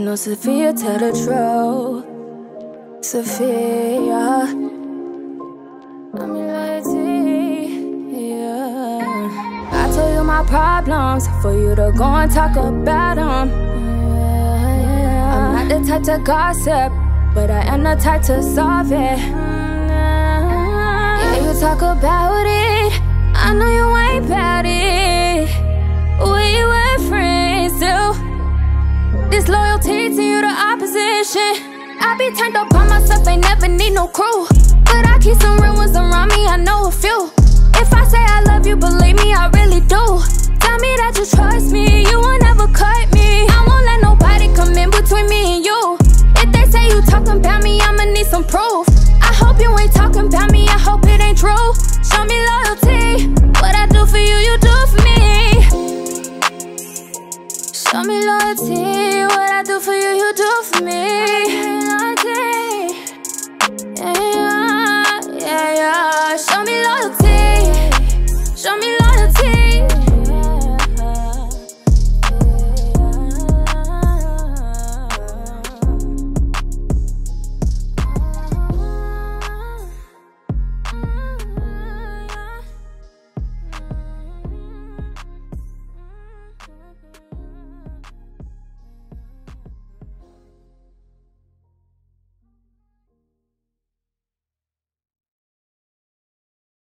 know Safiya tell the truth. Safiya, I'm loyalty. Yeah. I told you my problems for you to go and talk about them. Yeah. I'm not the type to gossip, but I am the type to solve it. Yeah, you talk about it. I know you ain't about opposition. I be turned up by myself, ain't never need no crew. But I keep some real ones around me, I know a few. If I say I love you, believe me, I really do. Tell me that you trust me, you won't ever cut me. I won't let nobody come in between me and you. If they say you talking about me, I'ma need some proof. I hope you ain't talking about me, I hope it ain't true. Show me loyalty, what I do for you, you do for me. Show me loyalty, what I do for you for me.